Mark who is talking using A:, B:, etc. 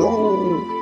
A: Boom.